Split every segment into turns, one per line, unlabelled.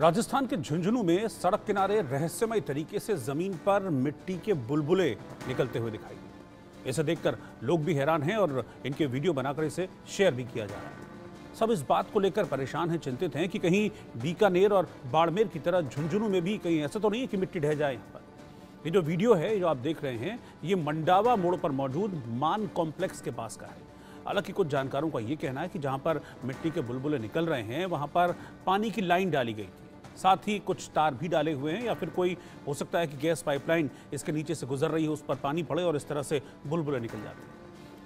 राजस्थान के झुंझुनू में सड़क किनारे रहस्यमय तरीके से ज़मीन पर मिट्टी के बुलबुले निकलते हुए दिखाई इसे देखकर लोग भी हैरान हैं और इनके वीडियो बनाकर इसे शेयर भी किया जा रहा है। सब इस बात को लेकर परेशान हैं, चिंतित हैं कि कहीं बीकानेर और बाड़मेर की तरह झुंझुनू में भी कहीं ऐसा तो नहीं है कि मिट्टी ढह जाए यहाँ पर। ये जो वीडियो है जो आप देख रहे हैं, ये मंडावा मोड़ पर मौजूद मान कॉम्प्लेक्स के पास का है। हालाँकि कुछ जानकारों का ये कहना है कि जहाँ पर मिट्टी के बुलबुले निकल रहे हैं, वहाँ पर पानी की लाइन डाली गई थी। साथ ही कुछ तार भी डाले हुए हैं या फिर कोई, हो सकता है कि गैस पाइपलाइन इसके नीचे से गुजर रही है, उस पर पानी पड़े और इस तरह से बुलबुलें निकल जाते हैं।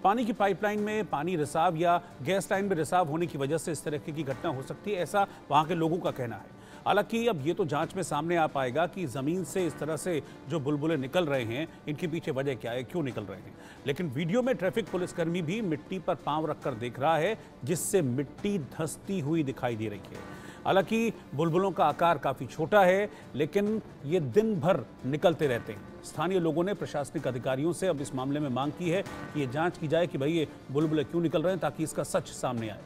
पानी की पाइपलाइन में पानी रिसाव या गैस लाइन में रिसाव होने की वजह से इस तरह की घटना हो सकती है, ऐसा वहाँ के लोगों का कहना है। हालाँकि अब ये तो जाँच में सामने आ पाएगा कि ज़मीन से इस तरह से जो बुलबुलें निकल रहे हैं, इनके पीछे वजह क्या है, क्यों निकल रहे हैं। लेकिन वीडियो में ट्रैफ़िक पुलिसकर्मी भी मिट्टी पर पाँव रखकर देख रहा है, जिससे मिट्टी धसती हुई दिखाई दे रही है। हालाँकि बुलबुलों का आकार काफ़ी छोटा है, लेकिन ये दिन भर निकलते रहते हैं। स्थानीय लोगों ने प्रशासनिक अधिकारियों से अब इस मामले में मांग की है कि ये जाँच की जाए कि भाई ये बुलबुलें क्यों निकल रहे हैं ताकि इसका सच सामने आए।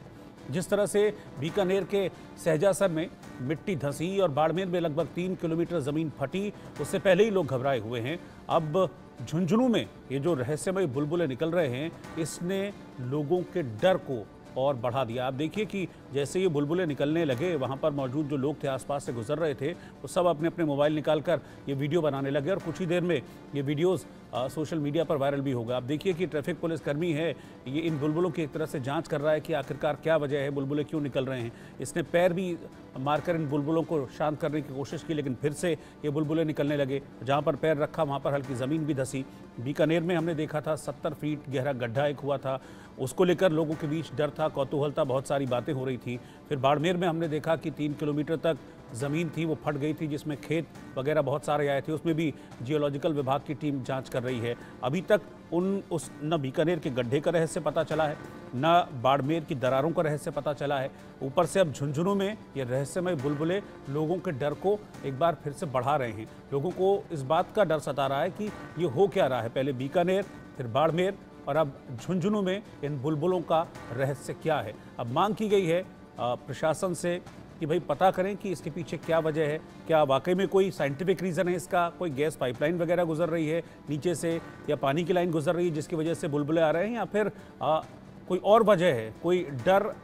जिस तरह से बीकानेर के सहजासर में मिट्टी धंसी और बाड़मेर में लगभग तीन किलोमीटर ज़मीन फटी, उससे पहले ही लोग घबराए हुए हैं। अब झुंझुनू में ये जो रहस्यमय बुलबुलें निकल रहे हैं, इसने लोगों के डर को और बढ़ा दिया। आप देखिए कि जैसे ये बुलबुले निकलने लगे, वहाँ पर मौजूद जो लोग थे, आसपास से गुजर रहे थे, वो सब अपने अपने मोबाइल निकाल कर ये वीडियो बनाने लगे और कुछ ही देर में ये वीडियोज़ सोशल मीडिया पर वायरल भी होगा। आप देखिए कि ट्रैफ़िक पुलिस कर्मी है, ये इन बुलबुलों की एक तरह से जाँच कर रहा है कि आखिरकार क्या वजह है, बुलबुलें क्यों निकल रहे हैं। इसने पैर भी मारकर इन बुलबुलों को शांत करने की कोशिश की, लेकिन फिर से ये बुलबुलें निकलने लगे। जहाँ पर पैर रखा, वहाँ पर हल्की ज़मीन भी धसी। बीकानेर में हमने देखा था, सत्तर फीट गहरा गड्ढा एक हुआ था। उसको लेकर लोगों के बीच डर था कौतूहल था बहुत सारी बातें हो रही थी। फिर बाड़मेर में हमने देखा कि तीन किलोमीटर तक ज़मीन थी, वो फट गई थी, जिसमें खेत वगैरह बहुत सारे आए थे, उसमें भी जियोलॉजिकल विभाग की टीम जाँच कर रही है। अभी तक उन, उस, न बीकानेर के गड्ढे का रहस्य पता चला है, न बाड़मेर की दरारों का रहस्य पता चला है। ऊपर से अब झुंझुनू में ये रहस्यमय बुलबुले लोगों के डर को एक बार फिर से बढ़ा रहे हैं। लोगों को इस बात का डर सता रहा है कि ये हो क्या रहा है? पहले बीकानेर, फिर बाड़मेर और अब झुंझुनू में इन बुलबुलों का रहस्य क्या है? अब मांग की गई है प्रशासन से कि भाई पता करें कि इसके पीछे क्या वजह है क्या वाकई में कोई साइंटिफिक रीज़न है इसका कोई गैस पाइपलाइन वगैरह गुजर रही है नीचे से या पानी की लाइन गुजर रही है जिसकी वजह से बुलबुले आ रहे हैं या फिर आ, कोई और वजह है कोई डर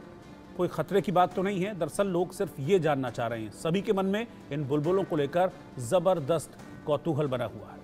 कोई खतरे की बात तो नहीं है दरअसल लोग सिर्फ़ ये जानना चाह रहे हैं। सभी के मन में इन बुलबुलों को लेकर ज़बरदस्त कौतूहल बना हुआ है।